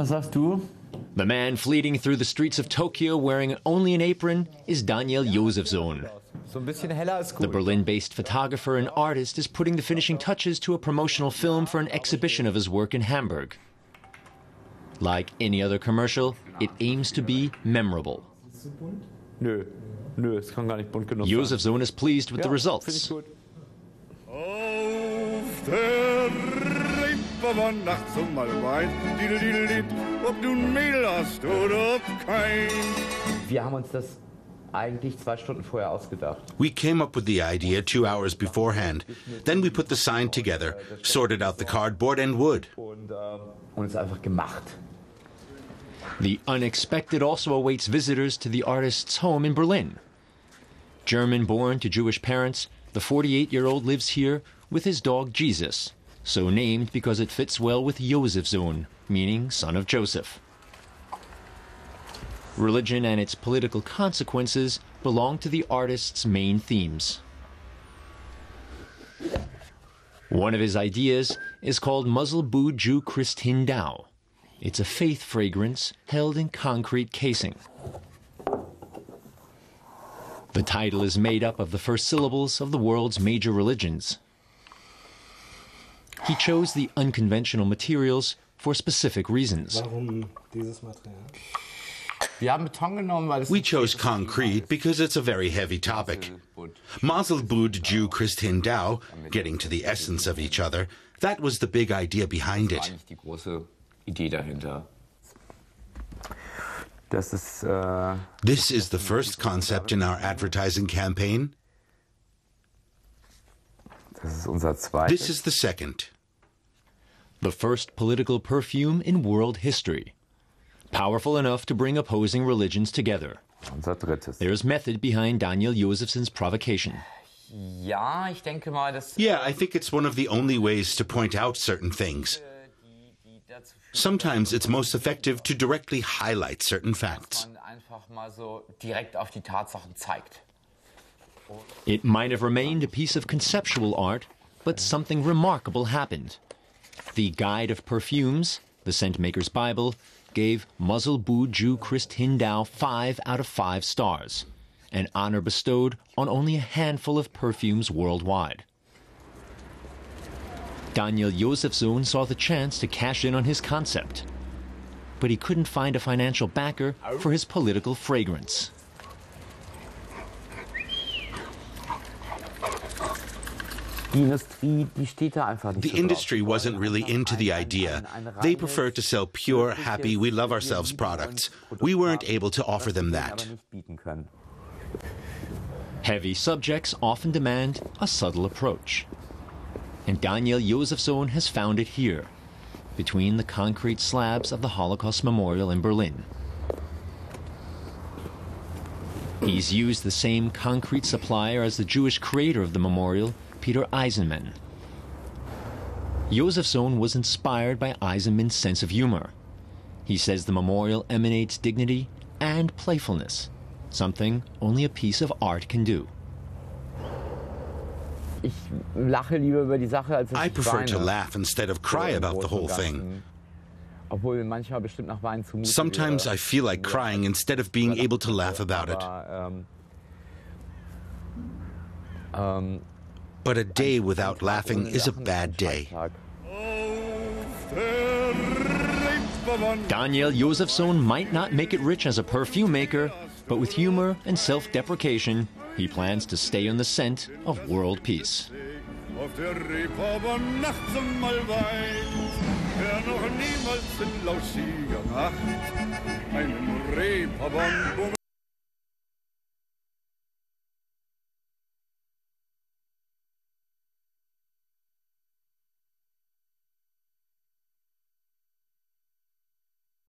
was sagst du? The man fleeting through the streets of Tokyo wearing only an apron is Daniel Josefsohn. The Berlin based photographer and artist is putting the finishing touches to a promotional film for an exhibition of his work in Hamburg. Like any other commercial, it aims to be memorable. Nö, nö, es kann gar nicht bunt genug Josefsohn is pleased with the results. Auf der nachts um halb eins, didel, didel, ob du ein Mädel hast oder ob kein. Wir haben uns das eigentlich zwei Stunden vorher ausgedacht. We came up with the idea two hours beforehand. Then we put the sign together, sorted out the cardboard and wood. Und, ähm, und es einfach gemacht. The unexpected also awaits visitors to the artist's home in Berlin. German born to Jewish parents, the 48 year old lives here with his dog Jesus, so named because it fits well with Josefsohn, meaning son of Joseph. Religion and its political consequences belong to the artist's main themes. One of his ideas is called Muzzle Boo Ju Christ Hindao. It's a faith fragrance held in concrete casing. The title is made up of the first syllables of the world's major religions. He chose the unconventional materials for specific reasons. Warum dieses Material? Wir haben Beton genommen, weil es We chose concrete because it's a very heavy topic. Mazel Bud Jew Christin Dao, getting to the essence of each other, that was the big idea behind it. eigentlich die große Idee dahinter. Das ist äh, This is the first concept in our advertising campaign. das ist unser zweites. This is the second. The first political perfume in world history. Powerful enough to bring opposing religions together. There's method behind Daniel Josefsohn's provocation. Ja, ich denke mal, dass Yeah, I think it's one of the only ways to point out certain things. Sometimes it's most effective to directly highlight certain facts. man einfach mal so direkt auf die Tatsachen zeigt. It might have remained a piece of conceptual art, but something remarkable happened. The Guide of Perfumes, the scent maker's Bible, gave Muzzle Boo Ju Christ Hindao five out of five stars, an honor bestowed on only a handful of perfumes worldwide. Daniel Josefsohn saw the chance to cash in on his concept, but he couldn't find a financial backer for his political fragrance. The industry wasn't really into the idea. They prefer to sell pure, happy, we love ourselves products. We weren't able to offer them that. aber nicht bieten können. Heavy subjects often demand a subtle approach. And Daniel Josefsohn has found it here, between the concrete slabs of the Holocaust Memorial in Berlin. He's used the same concrete supplier as the Jewish creator of the memorial, Peter Eisenman. Josefsohn was inspired by Eisenman's sense of humor. He says the memorial emanates dignity and playfulness, something only a piece of art can do. Ich lache lieber über die Sache, als dass I prefer to laugh instead of cry about the whole thing. Ganzen. Obwohl mir manchmal bestimmt nach Weinen zumute Sometimes. I feel like crying instead of being able to laugh about it. Um, Aber, But a day without laughing is a bad day. Auf der Reeperbahn Daniel Josefsohn might not make it rich as a perfume maker, but with humor and self deprecation, he plans to stay on the scent of world peace.